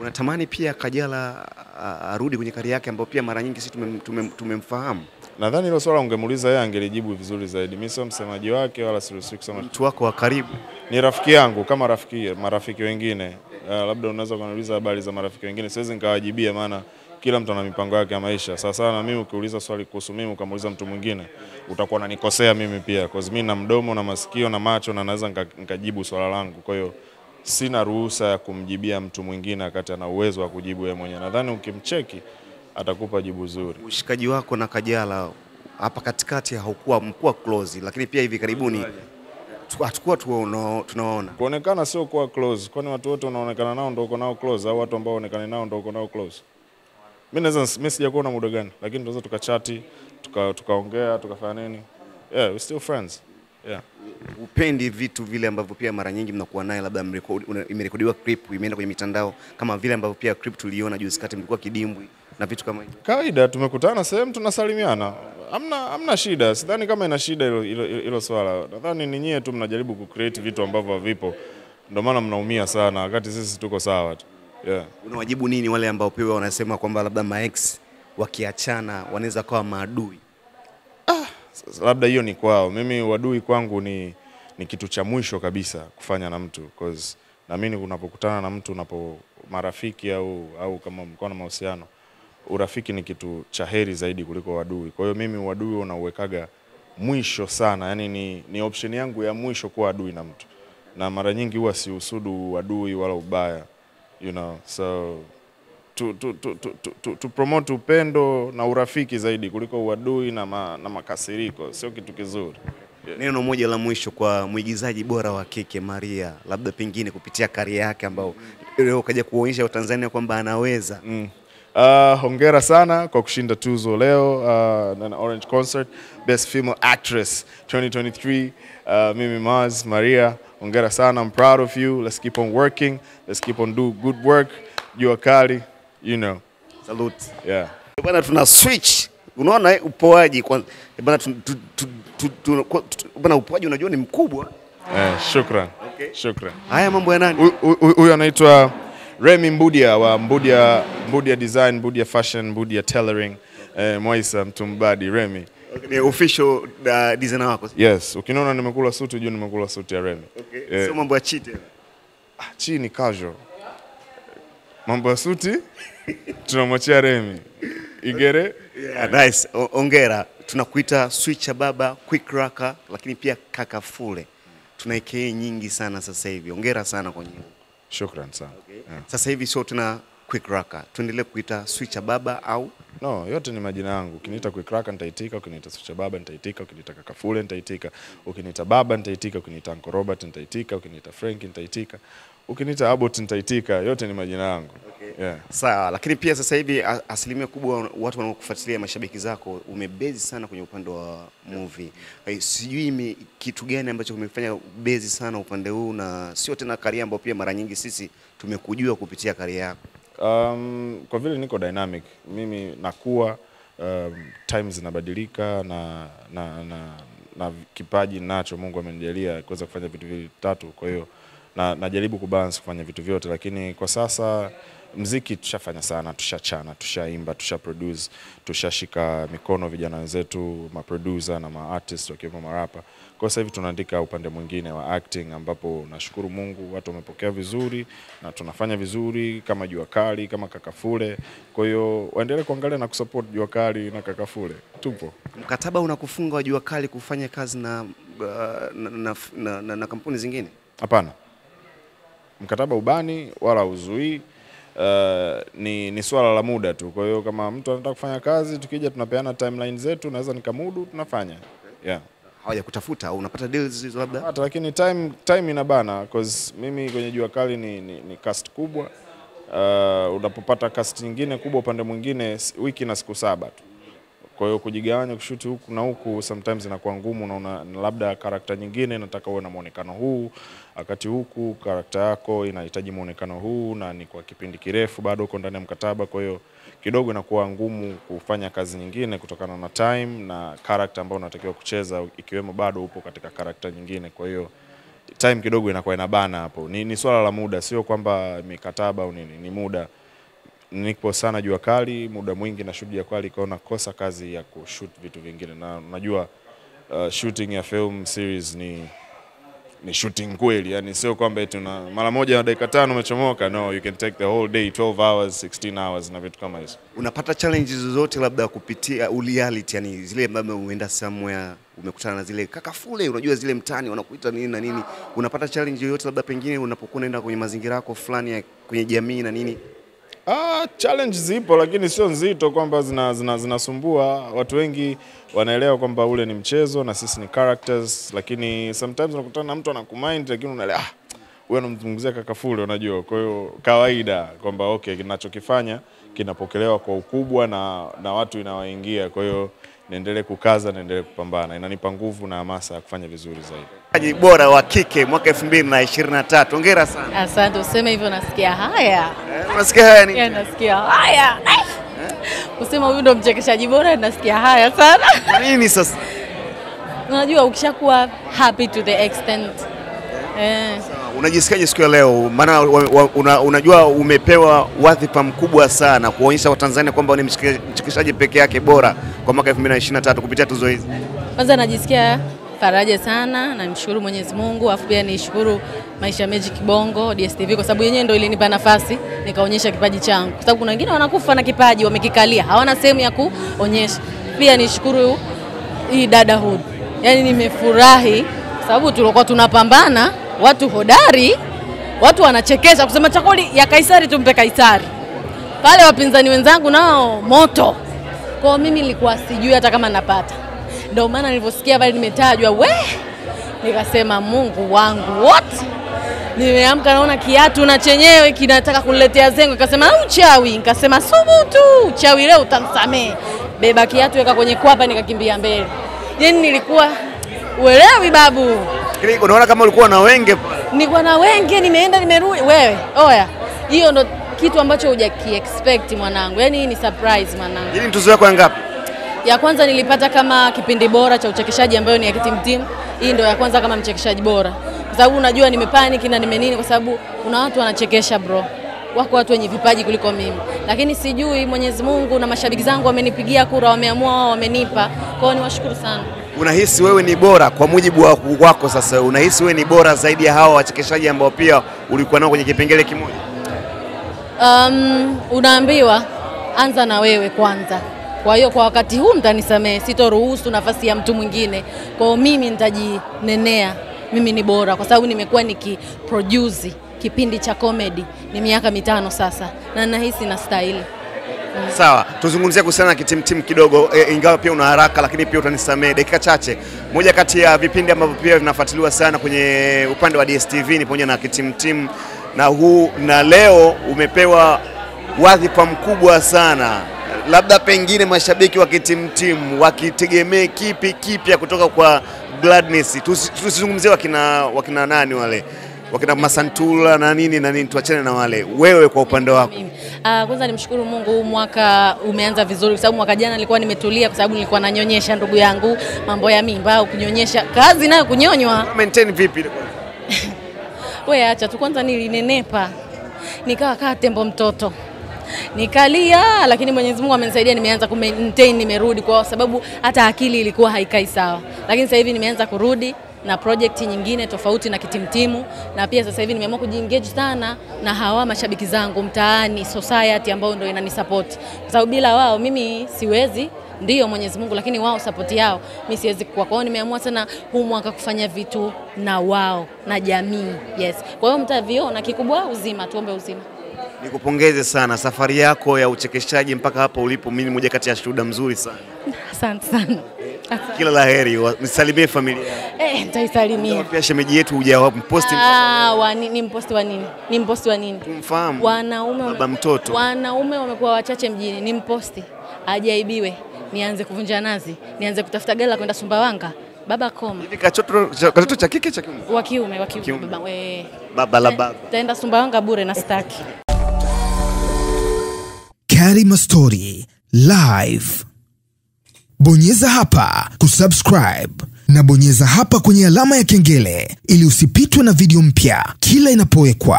Unatamani pia Kajala arudi kwenye kari yake ambayo pia mara nyingi sisi tumem- tumem- tumemfahamu Nadhani hilo swala ungemuuliza yeye angelijibu vizuri zaidi. Mimi sio msemaji wake wala siruhusiwi kusema. mtu wako wa karibu. Ni rafiki yangu kama rafiki marafiki wengine. Uh, labda unaweza kuniuliza habari za marafiki wengine, siwezi nikawajibia, maana kila mtu ana mipango yake ya maisha. Sasa sana mimi ukiuliza swali kuhusu mimi ukamuuliza mtu mwingine, utakuwa unanikosea mimi pia, kwa sababu mimi na mdomo na masikio na macho na naweza nika- nikajibu swala langu. Kwa hiyo sina ruhusa ya kumjibia mtu mwingine wakati ana uwezo wa kujibu yeye mwenyewe. Nadhani ukimcheki atakupa jibu zuri. Ushikaji wako na Kajala hapa katikati haukuwa mkuwa close, lakini pia hivi karibuni tu- hatukuwa tunawaona tunaona Kuonekana sio kuwa close, kwani watu wote unaonekana nao ndio uko nao close, au watu ambao uonekane nao ndio uko nao close? Mimi naweza mimi sijakuona muda gani, lakini tunaweza tukachati tukaongea tuka- tukaongea tukafanya nini. Yeah, we still friends. Yeah. Upendi vitu vile ambavyo pia mara nyingi mnakuwa naye, labda imerekodiwa clip imeenda kwenye mitandao, kama vile ambavyo pia clip tuliona juzi kati mlikuwa kidimbwi na vitu kama hivyo. Kawaida tumekutana sehemu tunasalimiana. amna, hamna shida. Sidhani kama ina shida hilo hilo hilo swala. Nadhani ni nyie tu mnajaribu kucreate vitu ambavyo havipo. Ndio maana mnaumia sana wakati sisi tuko sawa tu. Yeah. Unawajibu nini wale ambao pia wanasema kwamba labda maex wakiachana wanaweza kawa maadui? Labda hiyo ni kwao. Mimi wadui kwangu ni, ni kitu cha mwisho kabisa kufanya na mtu cause naamini unapokutana na mtu unapo marafiki au, au kama mko na mahusiano, urafiki ni kitu cha heri zaidi kuliko wadui. Kwa hiyo mimi wadui unauwekaga mwisho sana, yani ni, ni option yangu ya mwisho kuwa adui na mtu, na mara nyingi huwa siusudu wadui wala ubaya you know so tu, tu, tu, tu, tu, tu, tu promote upendo na urafiki zaidi kuliko uadui na, ma, na makasiriko, sio kitu kizuri. Yeah. Neno moja la mwisho kwa mwigizaji bora wa kike Maria, labda pengine kupitia kari yake ambao leo kaja kuonyesha Watanzania kwamba anaweza. Mm. Uh, hongera sana kwa kushinda tuzo leo uh, na Orange Concert Best Female Actress 2023. Uh, mimi Mars Maria, hongera sana. I'm proud of you. Let's keep on working. Let's keep on do good work. Jua kali, you know. Salute. Yeah. Bwana tuna switch. Unaona eh, upoaji kwa bwana tu, bwana upoaji unajua ni mkubwa. Eh, shukran. Okay. Shukran. Haya mambo ya nani? Huyu- anaitwa Remy Mbudia wa Mbudia, Mbudia Design, Mbudia Fashion, Mbudia Tailoring. Eh, Mwaisa Mtumbadi Remy. Ni official uh, designer wako. Yes, ukiniona nimekula suti juu nimekula suti ya Remy. Okay. Eh. Sio mambo ya cheat. Ah, Chi ni casual. Mambo ya suti tunamwachia Remy. Igere Yeah, nice. Ongera. Tunakuita switcha baba, quick raka, lakini pia kaka fule. Tuna AKA nyingi sana sasa hivi. Ongera sana kwenye nyinyi. shukran sana. Okay. Yeah. Sasa hivi sio tuna quick raka. Tuendelee kuita Switcha baba au No, yote ni majina yangu. Ukiniita Quick Raka nitaitika, ukiniita Switcha Baba nitaitika, ukiniita Kakafule nitaitika, ukiniita Baba nitaitika, ukiniita Uncle Robert nitaitika, ukiniita Frank nitaitika, ukiniita Abbott nitaitika, yote ni majina yangu. Okay. Yeah. Sawa, lakini pia sasa hivi asilimia kubwa watu wanaokufuatilia mashabiki zako umebezi sana kwenye upande wa movie. Sijui ni kitu gani ambacho kimefanya bezi sana upande huu, na sio tena karia ambayo pia mara nyingi sisi tumekujua kupitia karia yako. Um, kwa vile niko dynamic, mimi nakuwa um, time zinabadilika na, na, na, na kipaji nacho Mungu amenijalia kuweza kufanya vitu vitatu, kwa hiyo na, najaribu kubalance kufanya vitu vyote, lakini kwa sasa mziki tushafanya sana, tushachana, tushaimba, tusha produce, tushashika mikono vijana wenzetu maproducer na maartist wakiwemo marapa. Kwa sasa hivi tunaandika upande mwingine wa acting, ambapo nashukuru Mungu watu wamepokea vizuri na tunafanya vizuri kama Jua Kali, kama Kakafule. Kwa hiyo waendelee kuangalia na kusupport Jua Kali na Kakafule, tupo. Mkataba unakufunga wa Jua Kali kufanya kazi na, na, na, na, na, na kampuni zingine? Hapana, mkataba ubani wala uzuii. Uh, ni, ni swala la muda tu. Kwa hiyo kama mtu anataka kufanya kazi, tukija tunapeana timeline zetu, naweza nikamudu, tunafanya yeah. Hawaja kutafuta au unapata deals hizo labda? hata lakini time, time inabana cause mimi kwenye jua kali ni, ni, ni cast kubwa uh, unapopata cast nyingine kubwa upande mwingine wiki na siku saba tu kwa hiyo kujigawanya kushuti huku na huku sometimes inakuwa ngumu na una, labda karakta nyingine nataka uwe na muonekano huu wakati huku karakta yako inahitaji muonekano huu na ni kwa kipindi kirefu bado uko ndani ya mkataba kwa hiyo kidogo inakuwa ngumu kufanya kazi nyingine kutokana na time na karakta ambayo unatakiwa kucheza ikiwemo bado upo katika karakta nyingine kwa hiyo time kidogo inakuwa inabana hapo. Ni, ni swala la muda, sio kwamba mikataba au nini, ni muda. Nipo sana jua kali, muda mwingi na shughuli ya kwali, kwa nakosa kazi ya kushoot vitu vingine, na unajua uh, shooting ya film series ni ni shooting kweli, yani sio kwamba eti una mara moja na dakika tano umechomoka. No, you can take the whole day 12 hours 16 hours na vitu kama hizo. Unapata challenges zozote labda kupitia reality, yani zile labda umeenda somewhere umekutana na zile kaka fule, unajua zile mtani wanakuita nini na nini, unapata challenge yoyote labda pengine unapokuwa unaenda kwenye mazingira yako fulani ya kwenye jamii na nini? Ah, challenge zipo lakini sio nzito kwamba zinasumbua zina, zina. Watu wengi wanaelewa kwamba ule ni mchezo na sisi ni characters, lakini sometimes unakutana na mtu anakumind, lakini unaelewa ah, wewe unamzungumzia kaka Fule, unajua. Kwa hiyo kawaida kwamba okay, kinachokifanya kinapokelewa kwa ukubwa na, na watu inawaingia. Kwa hiyo niendelee kukaza, niendelee kupambana, inanipa nguvu na hamasa ya kufanya vizuri zaidi. Mchezaji bora wa kike mwaka 2023. Hongera sana. Asante, useme hivyo nasikia haya. Unasikia haya nini? Nasikia haya. Kusema huyu ndo mchekeshaji bora nasikia haya sana. kwa nini sasa? Unajua ukishakuwa happy to the extent eh, Unajisikiaje siku ya leo? Maana una, unajua umepewa wadhifa mkubwa sana kuonyesha Watanzania kwamba ni mchekeshaji peke yake bora kwa mwaka 2023 kupitia tuzo hizi. kwanza najisikia faraja sana na nimshukuru Mwenyezi Mungu, afu pia nishukuru Maisha Magic Bongo DSTV kwa sababu yenyewe ndio ilinipa nafasi nikaonyesha kipaji changu, kwa sababu kuna wengine wanakufa na kipaji wamekikalia, hawana sehemu ya kuonyesha. Pia nishukuru hii Dadahood, yani nimefurahi sababu tulikuwa tunapambana, watu hodari, watu wanachekesha, kusema chakuli ya Kaisari tumpe Kaisari. Pale wapinzani wenzangu nao moto kwao, mimi nilikuwa sijui hata kama napata, ndio maana nilivyosikia pale nimetajwa, we nikasema Mungu wangu wote. Nimeamka naona kiatu na chenyewe kinataka kuniletea zengo, nikasema au uchawi, nikasema subutu, uchawi leo utamsamehe. Beba kiatu weka kwenye kwapa, nikakimbia mbele. Yani nilikuwa uelewi babu, unaona kama ulikuwa na wenge nilikuwa na wenge, nimeenda nimerudi. Wewe oya, hiyo ndo kitu ambacho hujaki expect mwanangu, yani hii ni surprise mwanangu. Hii ni tuzo yako ya ngapi? Ya kwanza nilipata kama kipindi bora cha uchekeshaji ambayo ni ya Kitimtim. Hii ndio ya kwanza kama mchekeshaji bora, kwa sababu unajua nimepanic na nimenini, kwa sababu kuna watu wanachekesha bro, wako watu wenye vipaji kuliko mimi, lakini sijui Mwenyezi Mungu na mashabiki zangu wamenipigia kura, wameamua wao, wamenipa. kwao ni niwashukuru sana. Unahisi wewe ni bora kwa mujibu wa wako sasa, unahisi wewe ni bora zaidi ya hawa wachekeshaji ambao pia ulikuwa nao kwenye kipengele kimoja? Um, unaambiwa anza na wewe kwanza. Kwa hiyo kwa wakati huu mtanisamehe, sitoruhusu nafasi ya mtu mwingine. Kwa hiyo mimi nitajinenea, mimi ni bora kwa sababu nimekuwa nikiproduce kipindi cha comedy ni miaka mitano sasa, na nahisi na stahili. Sawa, tuzungumzie kuhusiana na kitimtim kidogo e, ingawa pia una haraka, lakini pia utanisamee dakika chache. Moja kati ya vipindi ambavyo pia vinafuatiliwa sana kwenye upande wa DSTV ni pamoja na kitimtim, na huu na leo umepewa wadhifa mkubwa sana, labda pengine mashabiki wa kitimtim wakitegemee kipi kipya kutoka kwa Gladness. Tusi- Tusizungumzie wakina, wakina nani wale wakina Masantula na nini na nini, tuachane na wale. Wewe kwa upande wako Uh, kwanza nimshukuru Mungu, huu mwaka umeanza vizuri, kwa sababu mwaka jana nilikuwa nimetulia, kwa sababu nilikuwa nanyonyesha ndugu yangu, mambo ya mimba au kunyonyesha, kazi nayo kunyonywa maintain vipi? Wewe acha tu kwanza, nilinenepa nikawa kaa tembo mtoto nikalia, lakini Mwenyezi Mungu amenisaidia, nimeanza ku maintain, nimerudi kwa sababu hata akili ilikuwa haikai sawa, lakini sasa hivi nimeanza kurudi na project nyingine tofauti na kitimtimu, na pia sasa hivi nimeamua kujiengage sana na hawa mashabiki zangu mtaani, society ambao ndio inanisupport, kwa sababu bila wao mimi siwezi ndio Mwenyezi Mungu, lakini wao support yao mimi siwezi kuwa. Kwa hiyo nimeamua sana huu mwaka kufanya vitu na wao na jamii. Yes, kwa hiyo mtaviona kikubwa uzima, tuombe uzima. Nikupongeze sana safari yako ya uchekeshaji mpaka hapa ulipo. Mimi moja kati ya shuhuda mzuri sana. Asante sana. Kila la heri, msalimie nisalimie familia. Eh, nitaisalimia. Pia shemeji yetu hujamposti Ah, wa ni, ni mposti wa nini? Ni mposti wa nini? kumfahamu Wanaume baba mtoto. Wanaume wamekuwa wachache mjini, ni mposti ajaibiwe, nianze kuvunja nazi, nianze kutafuta gari la kwenda Sumbawanga. Baba koma, Hivi kachoto kachoto cha kike cha kiume? wa kiume, wa kiume, Kiume. baba Eh. Baba la baba. Taenda Sumbawanga bure na staki. Karima Story Live. Bonyeza hapa kusubscribe, na bonyeza hapa kwenye alama ya kengele ili usipitwe na video mpya kila inapowekwa.